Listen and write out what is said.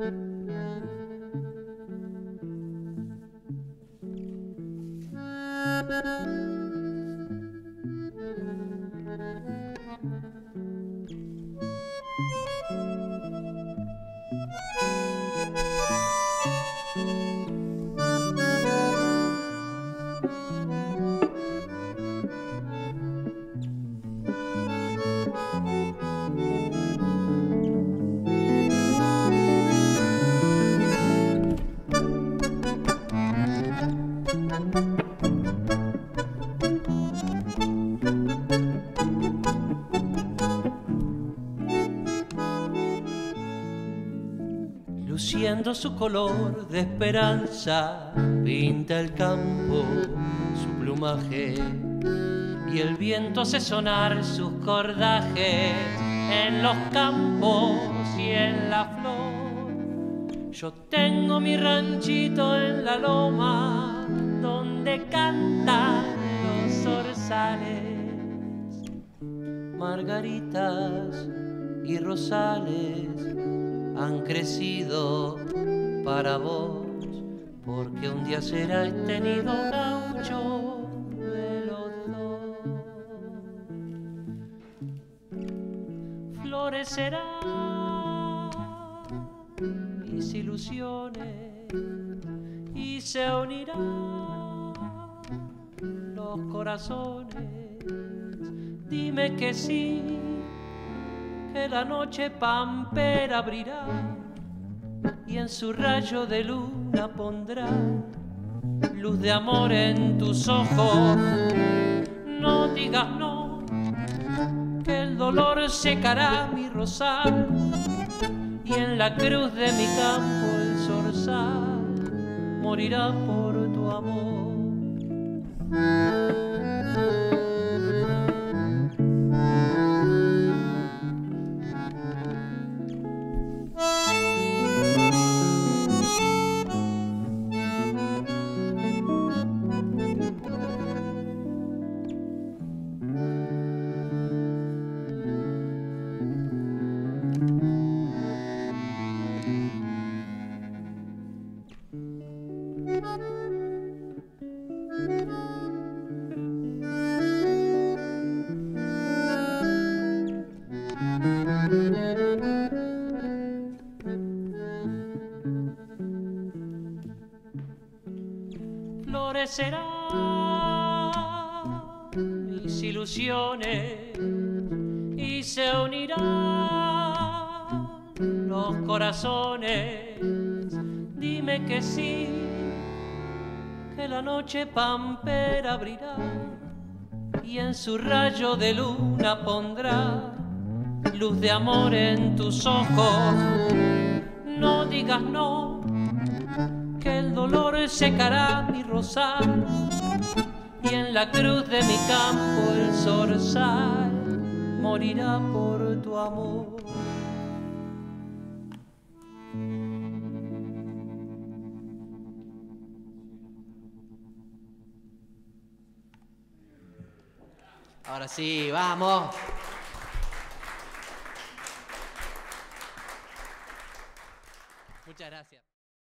Mm-hmm. Luciendo su color de esperanza, pinta el campo su plumaje y el viento hace sonar sus cordajes en los campos y en la flor. Yo tengo mi ranchito en la loma donde cantan los zorzales, margaritas y rosales han crecido para vos, porque un día será este nido gaucho de los dos. Florecerá mis ilusiones y se unirán los corazones. Dime que sí la noche pampera abrirá y en su rayo de luna pondrá luz de amor en tus ojos. No digas no, que el dolor secará mi rosal y en la cruz de mi campo el zorzal morirá por tu amor. Florecerán mis ilusiones y se unirán los corazones. Dime que sí, que la noche pampera abrirá y en su rayo de luna pondrá luz de amor en tus ojos. No digas no que el dolor secará mi rosal y en la cruz de mi campo el zorzal morirá por tu amor. Ahora sí, vamos. Muchas gracias.